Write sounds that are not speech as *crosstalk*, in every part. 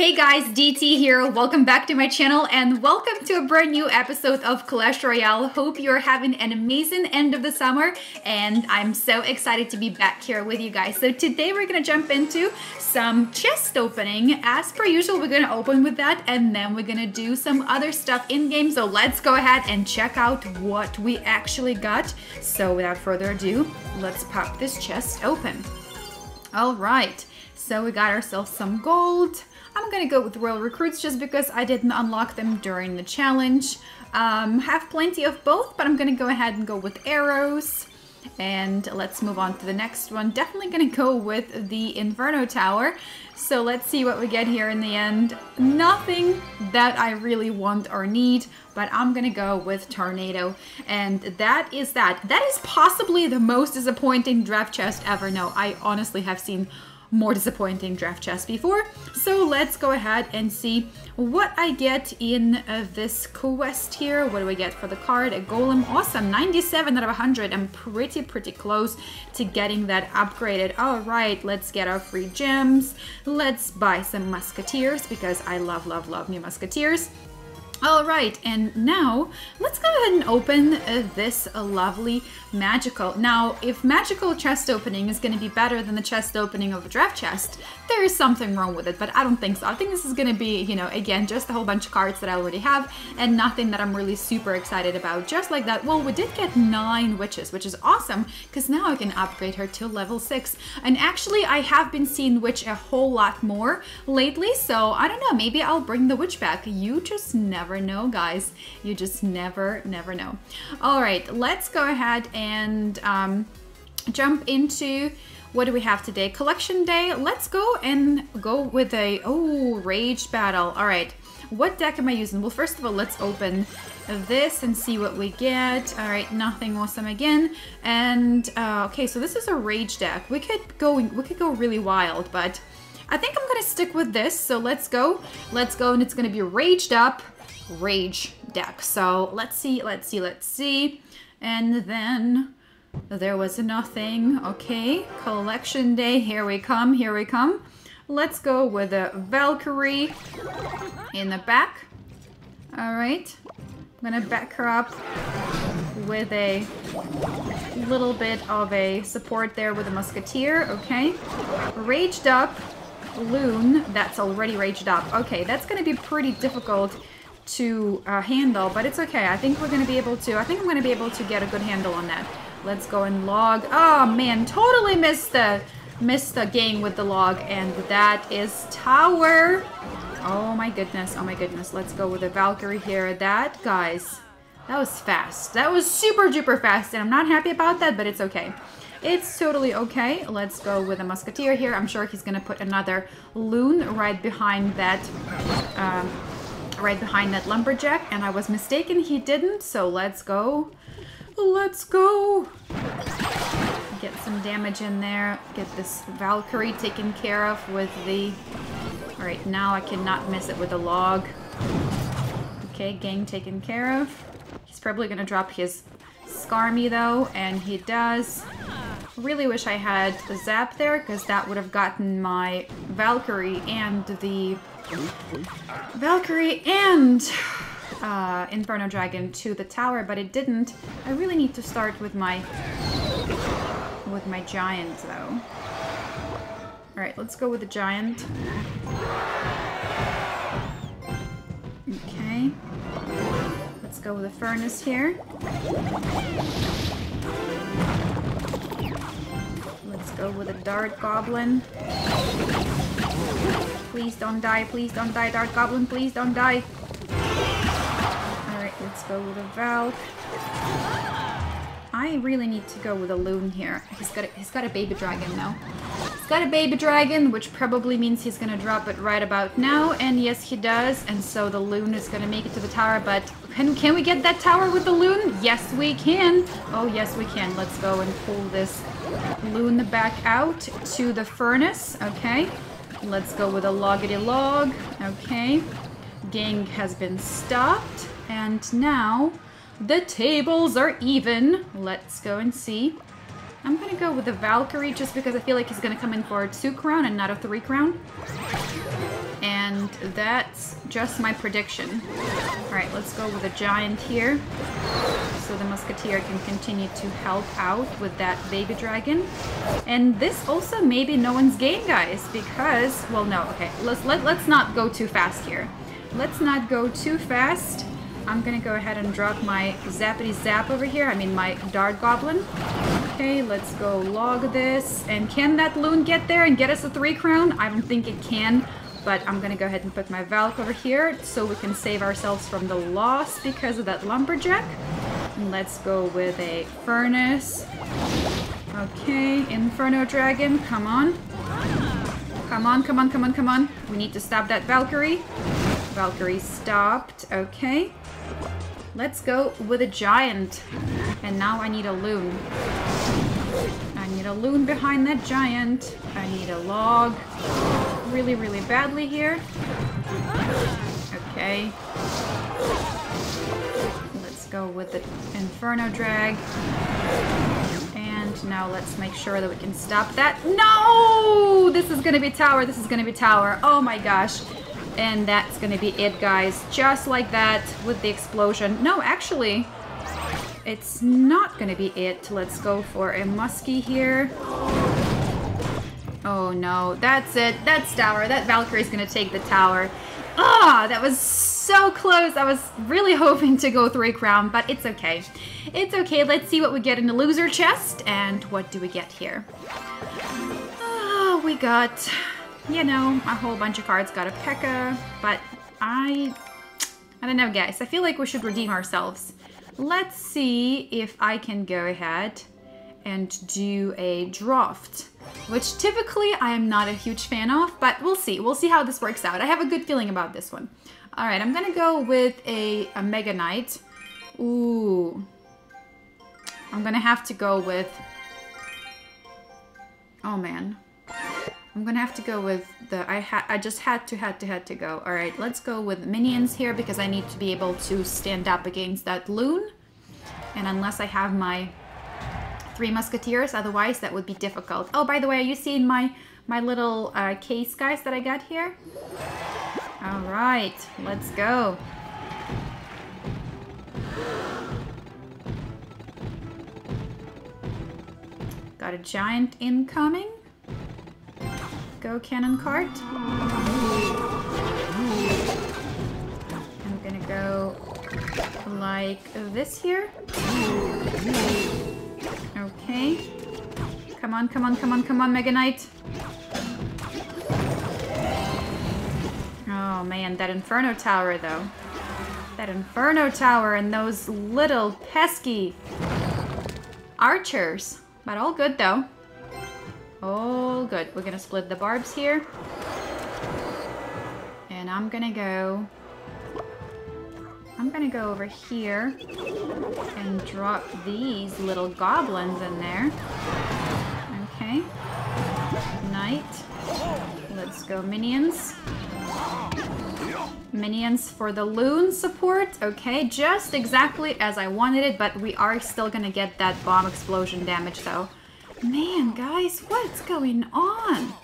Hey guys, DT here. Welcome back to my channel and welcome to a brand new episode of Clash Royale. Hope you're having an amazing end of the summer and I'm so excited to be back here with you guys. So today we're gonna jump into some chest opening. As per usual, we're gonna open with that and then we're gonna do some other stuff in game. So let's go ahead and check out what we actually got. So without further ado, let's pop this chest open. All right, so we got ourselves some gold. I'm gonna go with Royal Recruits just because I didn't unlock them during the challenge. Um, have plenty of both, but I'm gonna go ahead and go with arrows. And let's move on to the next one. Definitely gonna go with the Inferno Tower. So let's see what we get here in the end. Nothing that I really want or need, but I'm gonna go with Tornado. And that is that. That is possibly the most disappointing draft chest ever. No, I honestly have seen more disappointing draft chest before. So let's go ahead and see what I get in uh, this quest here. What do I get for the card? A golem. Awesome. 97 out of 100. I'm pretty, pretty close to getting that upgraded. All right, let's get our free gems. Let's buy some musketeers because I love, love, love new musketeers. All right, and now let's go ahead and open uh, this uh, lovely magical. Now, if magical chest opening is going to be better than the chest opening of a draft chest, there is something wrong with it, but I don't think so. I think this is going to be, you know, again, just a whole bunch of cards that I already have and nothing that I'm really super excited about. Just like that. Well, we did get nine witches, which is awesome because now I can upgrade her to level six. And actually, I have been seeing witch a whole lot more lately, so I don't know, maybe I'll bring the witch back. You just never never know, guys. You just never, never know. All right, let's go ahead and um, jump into what do we have today? Collection day. Let's go and go with a, oh, Rage Battle. All right, what deck am I using? Well, first of all, let's open this and see what we get. All right, nothing awesome again. And uh, okay, so this is a Rage deck. We could go, we could go really wild, but I think I'm gonna stick with this. So let's go, let's go, and it's gonna be Raged Up rage deck. So let's see, let's see, let's see. And then there was nothing. Okay, collection day. Here we come, here we come. Let's go with a Valkyrie in the back. All right, I'm gonna back her up with a little bit of a support there with a Musketeer. Okay, raged up Loon that's already raged up. Okay, that's gonna be pretty difficult to uh, handle, but it's okay. I think we're going to be able to, I think I'm going to be able to get a good handle on that. Let's go and log. Oh man, totally missed the, missed the game with the log, and that is tower. Oh my goodness, oh my goodness. Let's go with a Valkyrie here. That, guys, that was fast. That was super duper fast, and I'm not happy about that, but it's okay. It's totally okay. Let's go with a Musketeer here. I'm sure he's gonna put another Loon right behind that um, right behind that lumberjack and I was mistaken he didn't so let's go. Let's go. Get some damage in there get this Valkyrie taken care of with the all right now I cannot miss it with a log. Okay gang taken care of. He's probably gonna drop his Skarmy though and he does. Really wish I had a zap there because that would have gotten my Valkyrie and the Valkyrie and uh, Inferno Dragon to the tower, but it didn't. I really need to start with my with my giant though. All right, let's go with the giant. Okay. Let's go with the furnace here. Let's go with a dart goblin. Please don't die, please don't die, Dart Goblin, please don't die. Alright, let's go with a Valk. I really need to go with a Loon here. He's got a, he's got a baby dragon now. He's got a baby dragon, which probably means he's gonna drop it right about now. And yes, he does. And so the Loon is gonna make it to the tower. But can, can we get that tower with the Loon? Yes, we can. Oh, yes, we can. Let's go and pull this Loon back out to the furnace. Okay. Let's go with a loggity log. Okay. Gang has been stopped. And now the tables are even. Let's go and see. I'm gonna go with the Valkyrie just because I feel like he's gonna come in for a two crown and not a three crown. And that's just my prediction. Alright, let's go with a giant here. So the musketeer can continue to help out with that Vega Dragon. And this also may be no one's game, guys, because... Well, no, okay. Let's, let, let's not go too fast here. Let's not go too fast. I'm gonna go ahead and drop my Zappity Zap over here. I mean, my Dart Goblin. Okay, let's go log this. And can that loon get there and get us a three crown? I don't think it can. But I'm gonna go ahead and put my Valk over here so we can save ourselves from the loss because of that Lumberjack. And let's go with a Furnace. Okay, Inferno Dragon, come on. Come on, come on, come on, come on. We need to stop that Valkyrie. Valkyrie stopped, okay. Let's go with a Giant. And now I need a Loon. I need a Loon behind that Giant. I need a Log really, really badly here. Okay. Let's go with the Inferno Drag. And now let's make sure that we can stop that. No! This is gonna be tower, this is gonna be tower. Oh my gosh. And that's gonna be it, guys. Just like that with the explosion. No, actually, it's not gonna be it. Let's go for a muskie here. Oh no, that's it. That's tower. That Valkyrie's gonna take the tower. Ah, oh, that was so close. I was really *laughs* hoping to go three crown, but it's okay. It's okay. Let's see what we get in the loser chest. And what do we get here? Oh, we got, you know, a whole bunch of cards. Got a P.E.K.K.A, but I, I don't know, guys. I feel like we should redeem ourselves. Let's see if I can go ahead and do a draft which typically I am not a huge fan of, but we'll see. We'll see how this works out. I have a good feeling about this one. All right, I'm gonna go with a, a Mega Knight. Ooh. I'm gonna have to go with... Oh, man. I'm gonna have to go with the... I, ha I just had to, had to, had to go. All right, let's go with minions here because I need to be able to stand up against that loon. And unless I have my Three Musketeers, otherwise that would be difficult. Oh, by the way, are you seeing my, my little uh, case, guys, that I got here? All right, let's go. Got a giant incoming. Go cannon cart. I'm gonna go like this here. Okay. Come on, come on, come on, come on, Mega Knight. Oh man, that Inferno Tower though. That Inferno Tower and those little pesky archers. But all good though. All good. We're gonna split the barbs here. And I'm gonna go I'm gonna go over here and drop these little goblins in there. Okay. Knight. Let's go minions. Minions for the loon support. Okay, just exactly as I wanted it, but we are still gonna get that bomb explosion damage though. Man, guys, what's going on?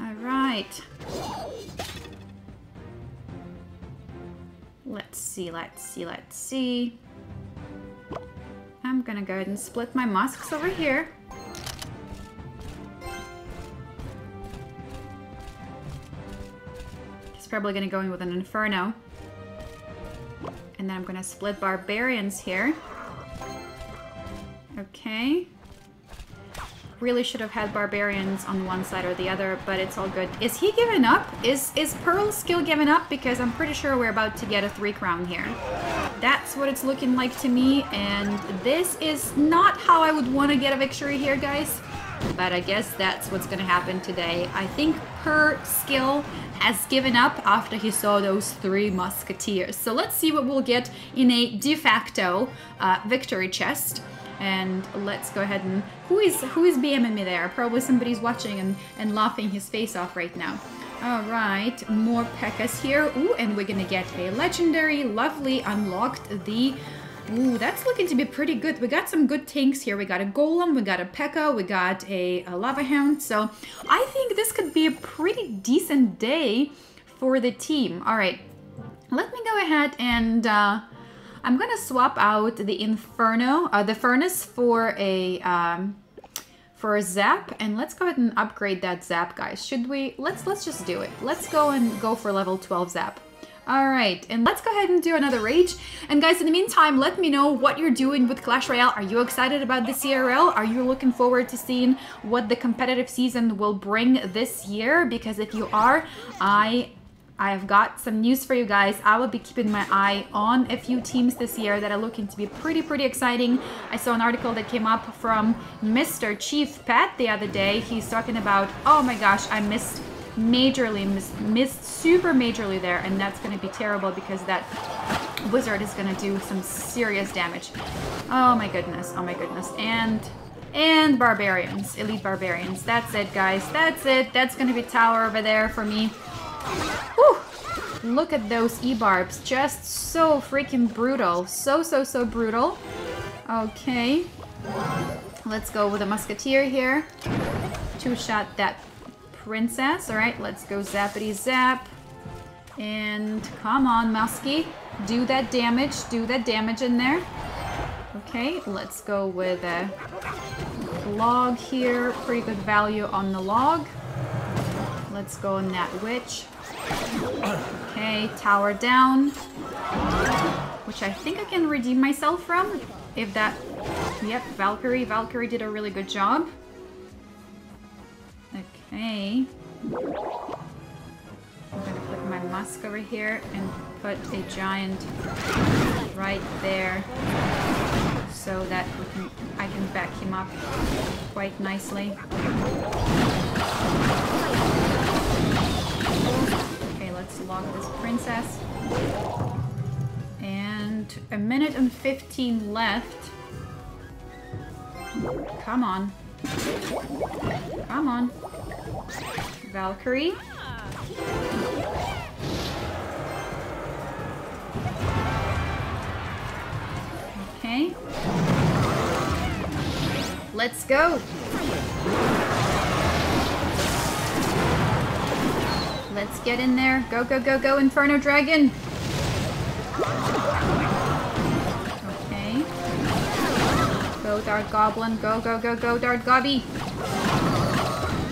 Alright. Let's see, let's see, let's see. I'm gonna go ahead and split my musks over here. He's probably gonna go in with an Inferno. And then I'm gonna split Barbarians here. Okay really should have had barbarians on one side or the other, but it's all good. Is he giving up? Is is Pearl's skill giving up? Because I'm pretty sure we're about to get a three crown here. That's what it's looking like to me, and this is not how I would want to get a victory here, guys. But I guess that's what's going to happen today. I think her skill has given up after he saw those three musketeers. So let's see what we'll get in a de facto uh, victory chest and let's go ahead and who is who is BMing me there? Probably somebody's watching and, and laughing his face off right now. Alright, more P.E.K.K.A.s here. Ooh, and we're gonna get a legendary, lovely, unlocked the Ooh, that's looking to be pretty good. We got some good tanks here. We got a Golem, we got a P.E.K.K.A, we got a, a Lava Hound. So I think this could be a pretty decent day for the team. All right, let me go ahead and uh, I'm gonna swap out the Inferno, uh, the Furnace for a um, for a Zap, and let's go ahead and upgrade that Zap, guys. Should we? Let's let's just do it. Let's go and go for level 12 Zap. All right, and let's go ahead and do another rage. And guys, in the meantime, let me know what you're doing with Clash Royale. Are you excited about the CRL? Are you looking forward to seeing what the competitive season will bring this year? Because if you are, I I've got some news for you guys. I will be keeping my eye on a few teams this year that are looking to be pretty, pretty exciting. I saw an article that came up from Mr. Chief Pat the other day. He's talking about, oh my gosh, I missed majorly, missed, missed super majorly there, and that's going to be terrible because that wizard is going to do some serious damage. Oh my goodness, oh my goodness. And and barbarians, elite barbarians. That's it, guys. That's it. That's going to be tower over there for me. Whew. Look at those E-barbs. Just so freaking brutal. So, so, so brutal. Okay. Let's go with a musketeer here. Two-shot that princess. Alright, let's go zappity zap. And come on, Muskie. Do that damage. Do that damage in there. Okay, let's go with a log here. Pretty good value on the log. Let's go on that witch. Okay, tower down. Which I think I can redeem myself from. If that... Yep, Valkyrie. Valkyrie did a really good job. Okay. I'm gonna put my musk over here and put a giant right there so that can, I can back him up quite nicely. Let's log this princess. And a minute and 15 left. Come on. Come on. Valkyrie. Okay. Let's go. Let's get in there. Go, go, go, go, Inferno Dragon. Okay. Go, Dart Goblin. Go, go, go, go, Dart Gobby.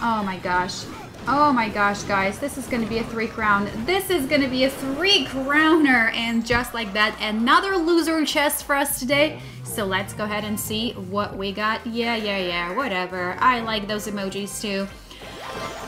Oh my gosh. Oh my gosh, guys. This is going to be a three crown. This is going to be a three crowner. And just like that, another loser chest for us today. So let's go ahead and see what we got. Yeah, yeah, yeah, whatever. I like those emojis too.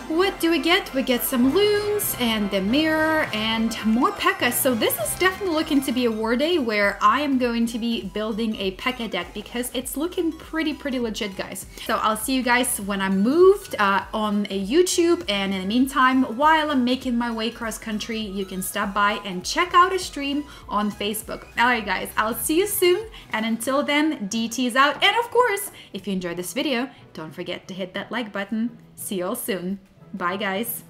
What do we get? We get some loons and the mirror and more P.E.K.K.A. So this is definitely looking to be a war day where I am going to be building a P.E.K.K.A. deck because it's looking pretty, pretty legit, guys. So I'll see you guys when I'm moved uh, on a YouTube. And in the meantime, while I'm making my way cross country, you can stop by and check out a stream on Facebook. All right, guys, I'll see you soon. And until then, DT is out. And of course, if you enjoyed this video, don't forget to hit that like button. See you all soon. Bye, guys.